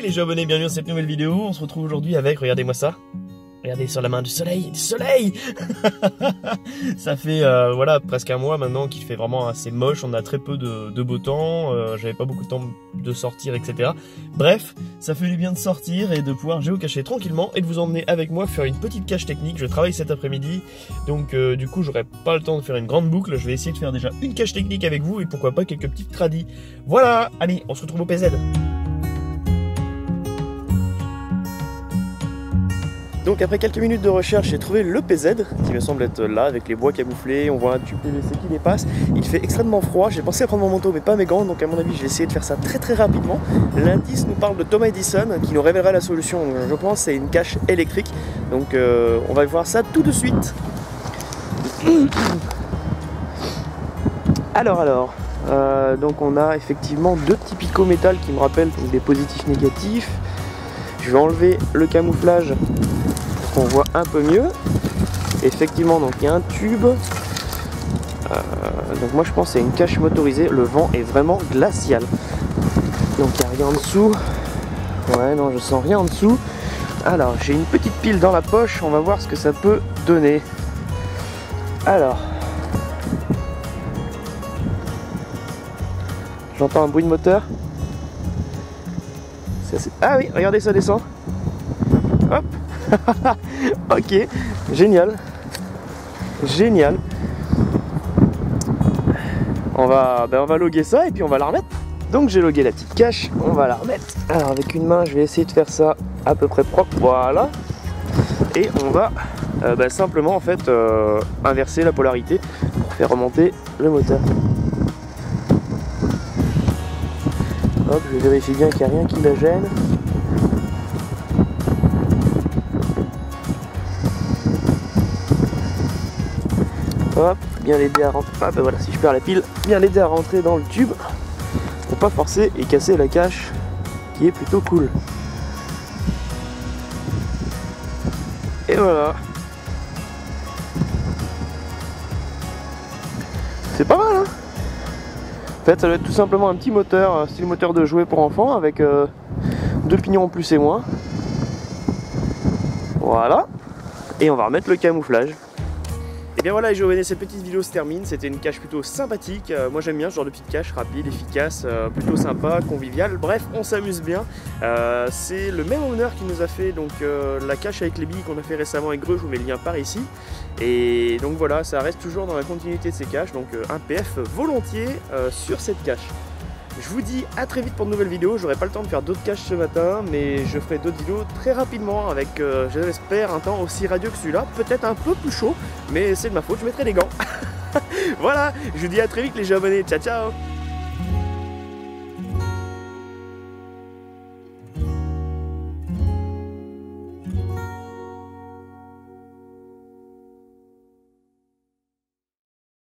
les jeux abonnés, bienvenue dans cette nouvelle vidéo. On se retrouve aujourd'hui avec, regardez-moi ça. Regardez sur la main du soleil, du soleil Ça fait euh, voilà presque un mois maintenant qu'il fait vraiment assez moche, on a très peu de, beau temps, euh, j'avais pas beaucoup de temps de sortir, etc. Bref, ça fait du bien de sortir et de pouvoir géocacher tranquillement et de vous emmener avec moi faire une petite cache technique. Je travaille cet après-midi, donc euh, du coup j'aurai pas le temps de faire une grande boucle, je vais essayer de faire déjà une cache technique avec vous et pourquoi pas quelques petites tradis. Voilà, allez, on se retrouve au PZ Donc après quelques minutes de recherche, j'ai trouvé le PZ qui me semble être là avec les bois camouflés, on voit un tube PVC qui dépasse. Il fait extrêmement froid, j'ai pensé à prendre mon manteau mais pas mes gants, donc à mon avis je vais essayer de faire ça très très rapidement. L'indice nous parle de Thomas Edison qui nous révélera la solution, je pense c'est une cache électrique. Donc euh, on va voir ça tout de suite. Alors alors, euh, donc on a effectivement deux petits picots métal qui me rappellent des positifs négatifs. Je vais enlever le camouflage on voit un peu mieux. Effectivement, donc il y a un tube. Euh, donc moi je pense c'est une cache motorisée. Le vent est vraiment glacial. Donc il n'y a rien en dessous. Ouais, non, je sens rien en dessous. Alors, j'ai une petite pile dans la poche. On va voir ce que ça peut donner. Alors. J'entends un bruit de moteur? Ah oui, regardez, ça descend. Hop ok, génial. Génial. On va, ben on va loguer ça et puis on va la remettre. Donc j'ai logué la petite cache, on va la remettre. Alors avec une main, je vais essayer de faire ça à peu près propre. Voilà. Et on va euh, ben, simplement en fait euh, inverser la polarité pour faire remonter le moteur. Hop, je vérifie bien qu'il n'y a rien qui la gêne. Hop, bien l'aider à rentrer. Ah ben voilà, si je perds la pile, bien l'aider à rentrer dans le tube pour pas forcer et casser la cache qui est plutôt cool. Et voilà. C'est pas mal hein? En fait ça doit être tout simplement un petit moteur, euh, style moteur de jouet pour enfants avec euh, deux pignons en plus et moins. Voilà. Et on va remettre le camouflage bien voilà les jeux, cette petite vidéo se termine, c'était une cache plutôt sympathique, euh, moi j'aime bien ce genre de petite cache, rapide, efficace, euh, plutôt sympa, convivial, bref on s'amuse bien, euh, c'est le même honneur qui nous a fait donc la cache avec les billes qu'on a fait récemment avec Greux, je vous mets le lien par ici, et donc voilà ça reste toujours dans la continuité de ces caches, donc un PF volontiers sur cette cache. Je vous dis à très vite pour de nouvelles vidéos. J'aurai pas le temps de faire d'autres caches ce matin, mais je ferai d'autres vidéos très rapidement avec, euh, j'espère, un temps aussi radieux que celui-là. Peut-être un peu plus chaud, mais c'est de ma faute, je mettrai des gants. voilà, je vous dis à très vite les jeux abonnés. Ciao, ciao